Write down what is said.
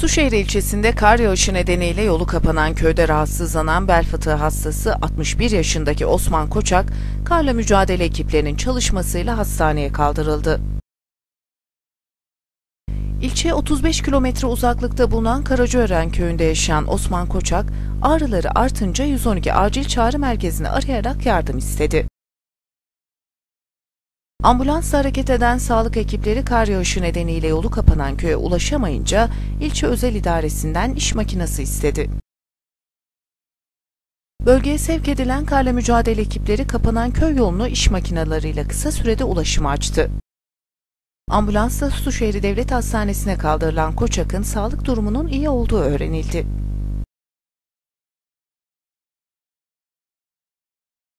Suşehir ilçesinde kar yağışı nedeniyle yolu kapanan köyde rahatsızlanan bel fıtığı hastası 61 yaşındaki Osman Koçak, karla mücadele ekiplerinin çalışmasıyla hastaneye kaldırıldı. İlçe 35 kilometre uzaklıkta bulunan Karacaören köyünde yaşayan Osman Koçak, ağrıları artınca 112 acil çağrı merkezini arayarak yardım istedi. Ambulansla hareket eden sağlık ekipleri kar yağışı nedeniyle yolu kapanan köye ulaşamayınca ilçe özel idaresinden iş makinesi istedi. Bölgeye sevk edilen karla mücadele ekipleri kapanan köy yolunu iş makinalarıyla kısa sürede ulaşıma açtı. Ambulansla Suşehri Devlet Hastanesi'ne kaldırılan Koçak'ın sağlık durumunun iyi olduğu öğrenildi.